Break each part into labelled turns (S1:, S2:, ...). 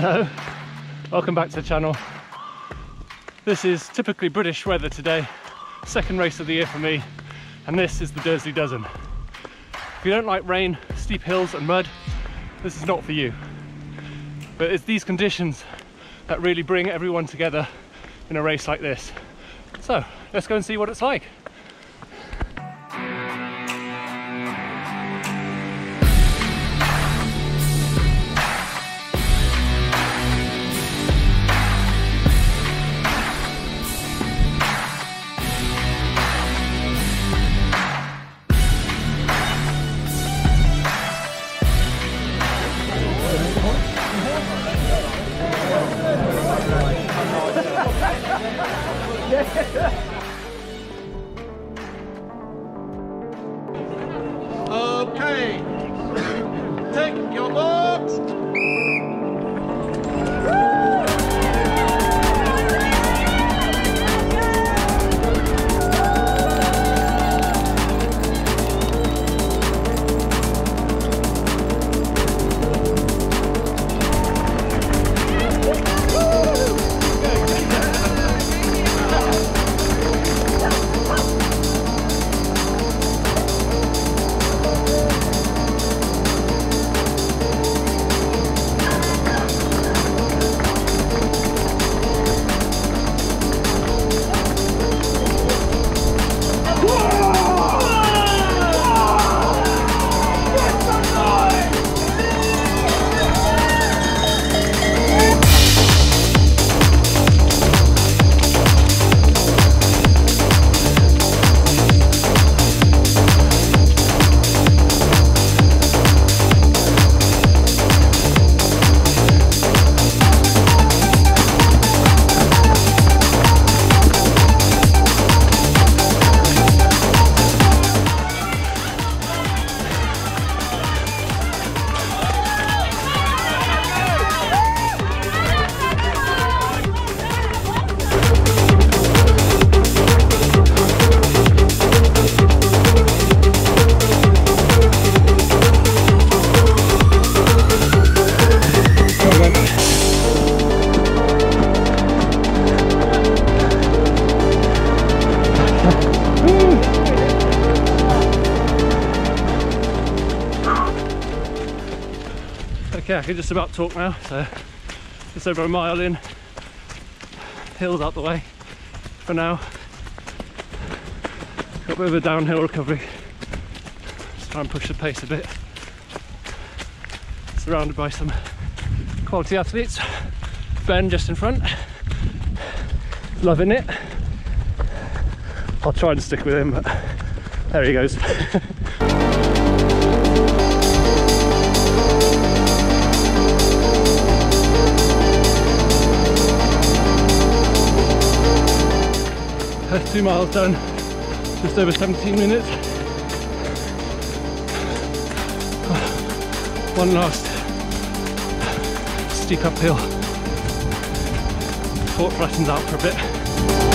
S1: Hello, welcome back to the channel. This is typically British weather today, second race of the year for me, and this is the Dursley Dozen. If you don't like rain, steep hills and mud, this is not for you. But it's these conditions that really bring everyone together in a race like this. So let's go and see what it's like.
S2: Okay,
S1: I can just about talk now, so it's over a mile in. Hills out the way for now. Got a bit of a downhill recovery. Just try and push the pace a bit. Surrounded by some quality athletes. Ben just in front. Loving it. I'll try and stick with him, but there he goes. That's two miles done, just over 17 minutes. One last steep uphill. Thought flattens out for a bit.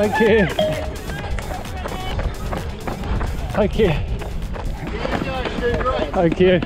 S1: Thank you. Thank you. Thank you.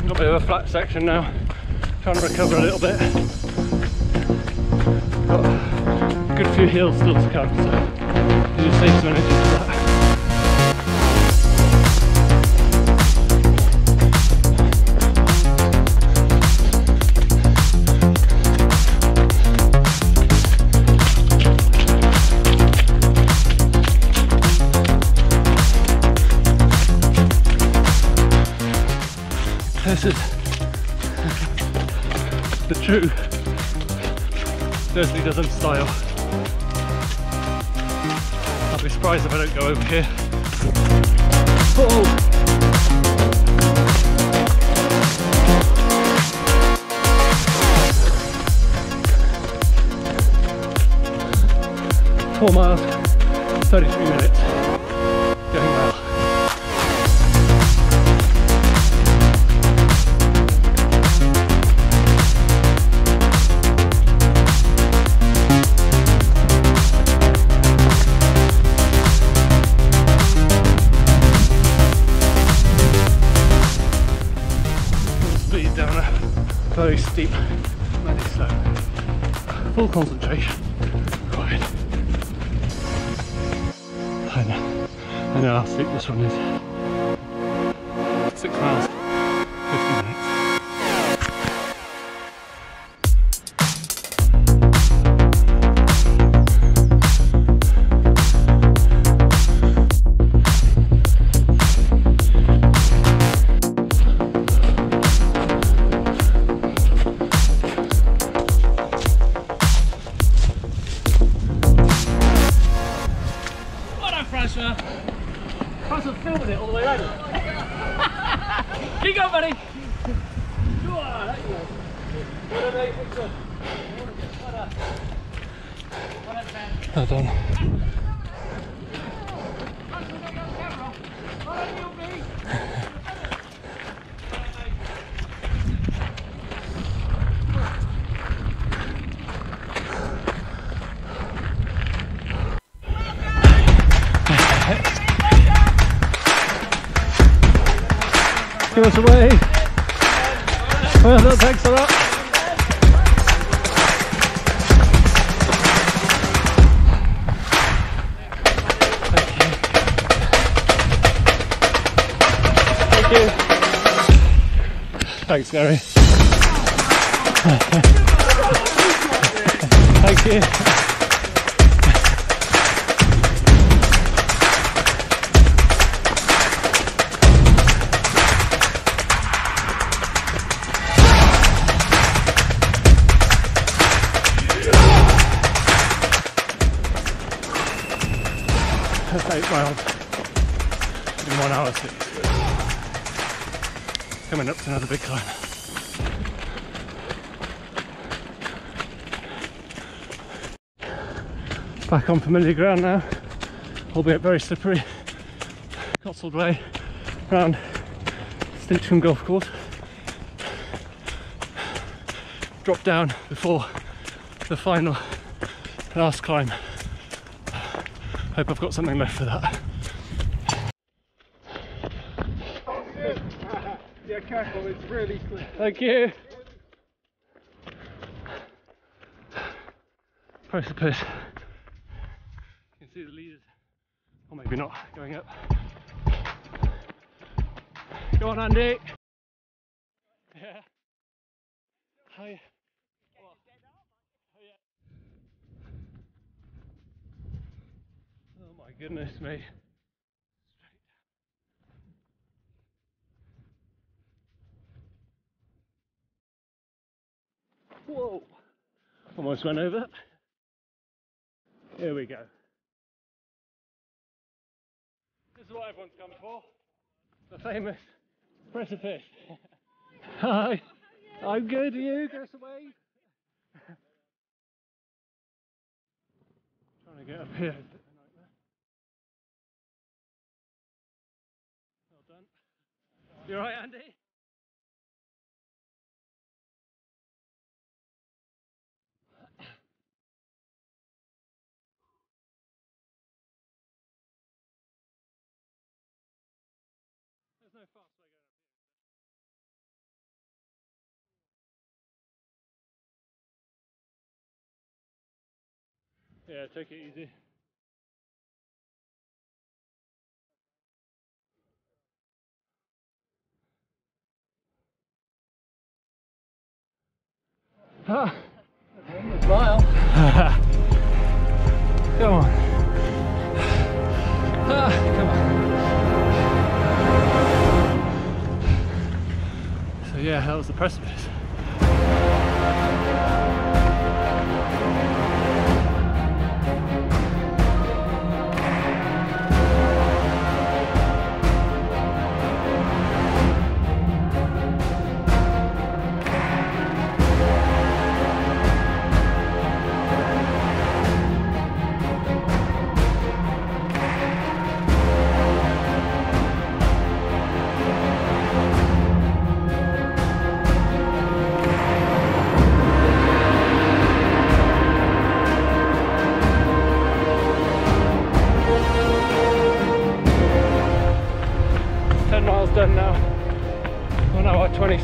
S1: Got a bit of a flat section now. Trying to recover a little bit good few hills still to come, so you just save some energy for that. this is the true Dursley Dozen style. Surprised if I don't go over here. Oh! Four miles, 33 minutes. Full concentration. I know. I know how steep this one is. Six miles, us away. Well done, thanks a lot. Thank you. Thanks, Gary. Thank you. Eight miles in one hour six. Coming up to another big climb. Back on familiar ground now, albeit very slippery. Cotswold Way round Stinchcombe Golf Course. Drop down before the final last climb. Hope I've got something left for that.
S2: Yeah, careful, it's really slippery.
S1: Thank you. Precipice. You can see the leaders, or maybe not, going up. Go on, Andy. Yeah. Hi. Oh, yeah. Oh my goodness me. Whoa! Almost went over. Here we go. This is what everyone's come for. The famous precipice. Hi. I'm good. Are you? Go away. Trying to get up here. You alright, Andy? There's no fast way going up here. Yeah, take it easy. Ah.
S2: Smile.
S1: Come on. Come on. So Yeah, that was the precipice.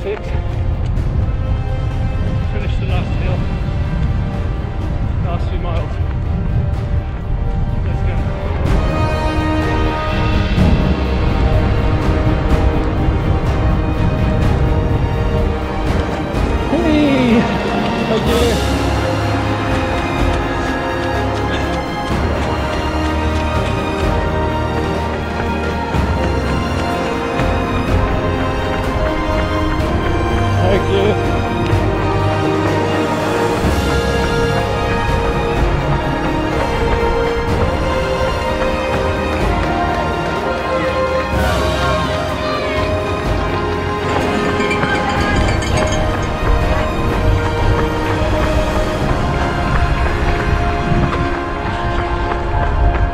S1: 26. Finished the last hill. Last few miles. Let's go. Hey! Thank you.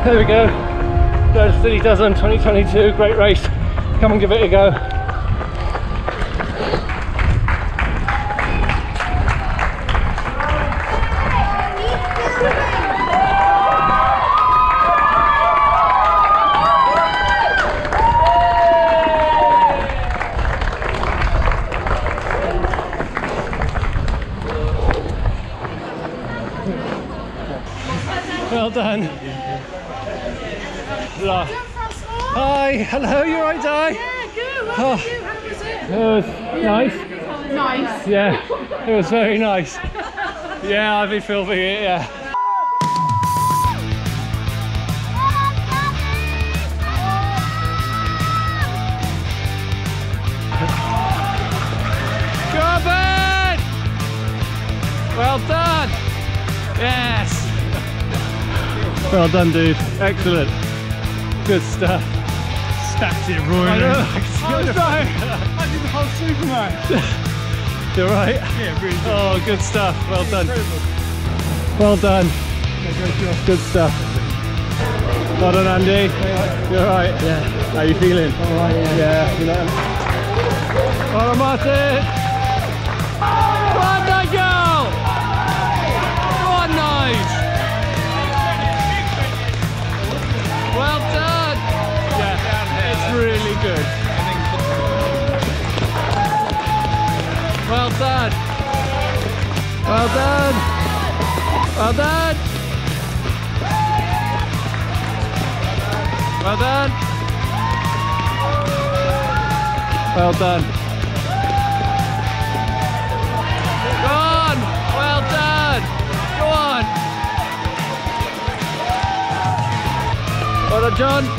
S1: There we go. There's Dursley Dozen 2022. Great race. Come and give it a go. Well done. Hi, hello, you alright, Di?
S3: Yeah, good.
S1: Oh.
S3: How was you? How was it?
S1: It was nice.
S3: Nice.
S1: Yeah, it was very nice. Yeah, I've been filming it, yeah. Well done! Yes! Well done, dude. Excellent. Good stuff.
S2: Stacked it
S1: I
S2: royally.
S1: know. I
S2: I was. I did the whole Superman.
S1: You're right.
S2: Yeah, really good.
S1: Oh, good stuff. Well done.
S2: Incredible.
S1: Well done.
S2: Yeah, great job.
S1: Good stuff. Well done, Andy. You're right. Yeah. How you feeling? All right. Yeah. Yeah. You know. Well Martin. Oh! Done. Well done. Well done. Well done. Well done. Go on. Well done. Go on. John.